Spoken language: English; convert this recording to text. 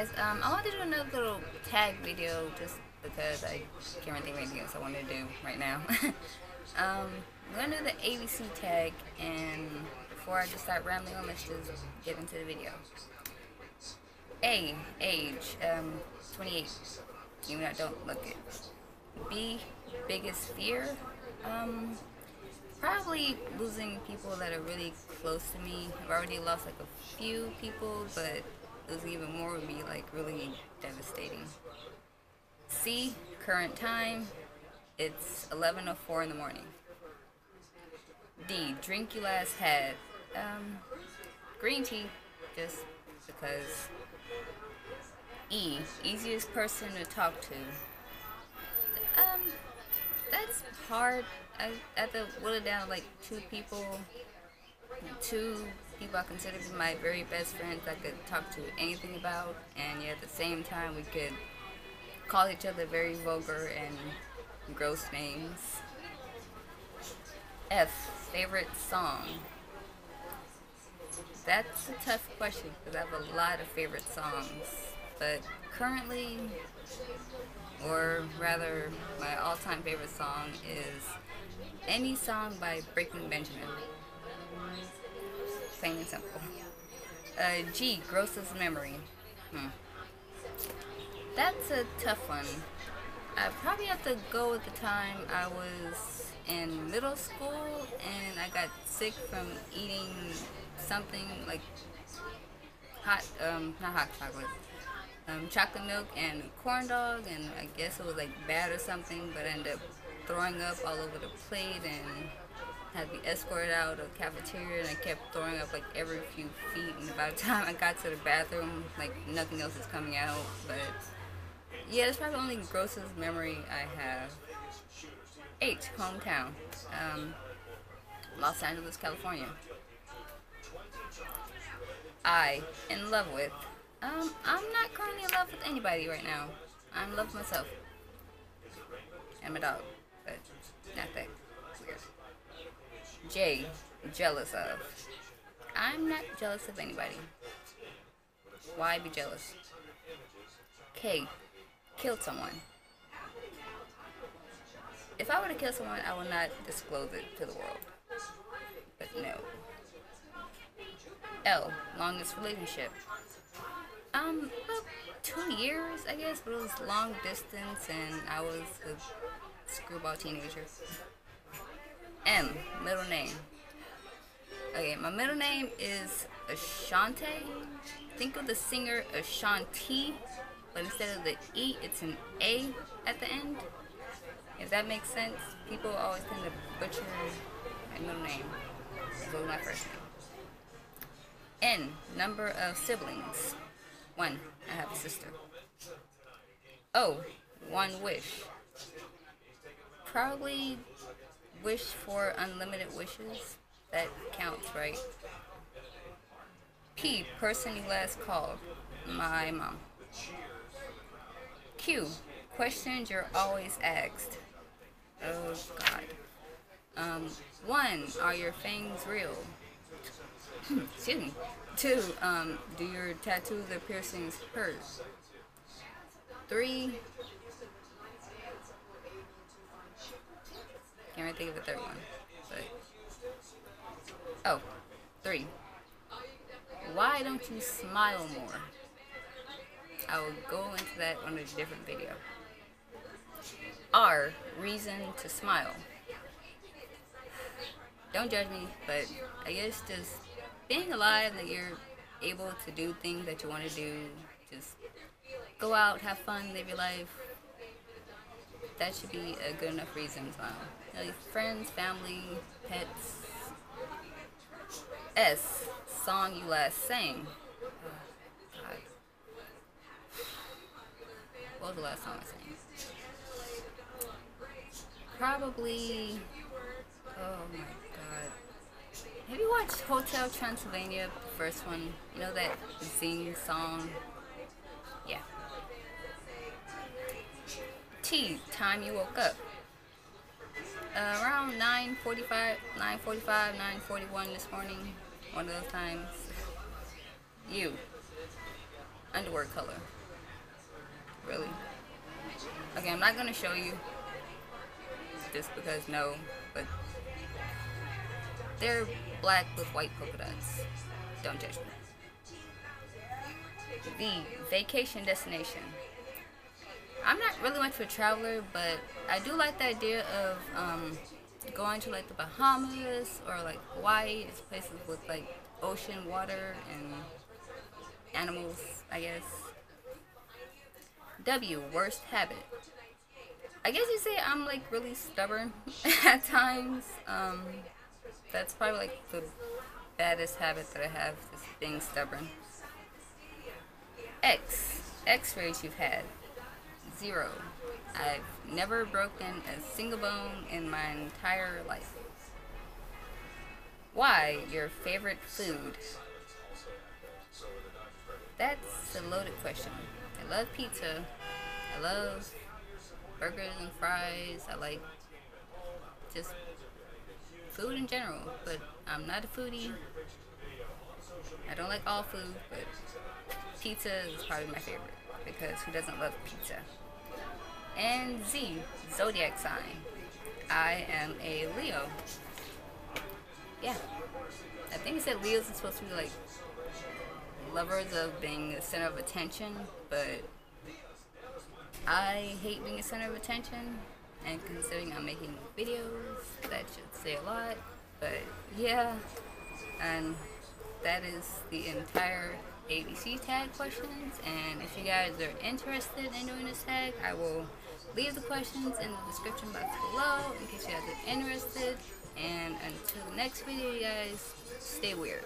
guys, um, I want to do another little tag video just because I can't really think of anything else I want to do right now. um, I'm going to do the ABC tag and before I just start rambling on, let's just get into the video. A, age, um, 28, even I don't look it. B, biggest fear, um, probably losing people that are really close to me. I've already lost like a few people, but losing even more would be like really devastating. C, current time, it's 11.04 in the morning. D, drink you last had, um, green tea, just because. E, easiest person to talk to. Um, that's hard. I, I have to whittle it down like two people, two people I consider to be my very best friends I could talk to anything about, and yet at the same time we could call each other very vulgar and gross names. F, favorite song. That's a tough question because I have a lot of favorite songs, but currently, or rather, my all-time favorite song is any song by Breaking Benjamin. Plain and simple. Uh, G, grossest memory. Hmm. That's a tough one. I probably have to go with the time I was in middle school and I got sick from eating something like hot, um, not hot chocolate, um, chocolate milk and corn dog, and I guess it was like bad or something, but I ended up throwing up all over the plate and had to be escorted out of the cafeteria, and I kept throwing up like every few feet, and by the time I got to the bathroom, like nothing else is coming out, but yeah, that's probably the only grossest memory I have. Eight, hometown, um, Los Angeles, California. I, in love with. Um, I'm not currently in love with anybody right now. I'm in love with myself. And my dog. But not that weird. J, jealous of. I'm not jealous of anybody. Why be jealous? K, killed someone. If I were to kill someone, I would not disclose it to the world. But no. L, longest relationship. Um, two years, I guess, but it was long distance and I was a screwball teenager. M, middle name. Okay, my middle name is Ashante. Think of the singer Ashanti, but instead of the E, it's an A at the end. If that makes sense, people always tend to butcher my middle name. So my first name. N, number of siblings. One, I have a sister. O, one wish. Probably wish for unlimited wishes. That counts, right? P, person you last called. My mom. Q, questions you're always asked. Oh, God. Um, one, are your fangs real? Excuse me. Two, um, do your tattoos or piercings hurt? Three, can't really think of the third one, but, oh, three, why don't you smile more? I will go into that on a different video. R, reason to smile. Don't judge me, but I guess just being alive that you're able to do things that you want to do, just go out, have fun, live your life. That should be a good enough reason smile. You know, friends, family, pets. S, song you last sang. Oh, what was the last song I sang? Probably. Oh my god. Have you watched Hotel Transylvania, the first one? You know that sing song? T, time you woke up. Uh, around 9.45, 9.45, 9.41 this morning. One of those times. You. underwear color. Really. Okay, I'm not gonna show you just because no, but they're black with white polka dots. Don't judge me. The vacation destination. I'm not really much of a traveler, but I do like the idea of um, going to like the Bahamas or like Hawaii. It's places with like ocean water and animals, I guess. W, worst habit. I guess you say I'm like really stubborn at times. Um, that's probably like the baddest habit that I have is being stubborn. X, X-rays you've had. Zero. I've never broken a single bone in my entire life. Why your favorite food? That's a loaded question. I love pizza. I love burgers and fries. I like just food in general, but I'm not a foodie. I don't like all food, but pizza is probably my favorite because who doesn't love pizza? And Z, zodiac sign. I am a Leo. Yeah. I think it said Leos are supposed to be like lovers of being the center of attention, but I hate being a center of attention. And considering I'm making videos, that should say a lot. But yeah, and that is the entire ABC tag questions. And if you guys are interested in doing this tag, I will leave the questions in the description box below in case you guys are interested. And until the next video, you guys, stay weird.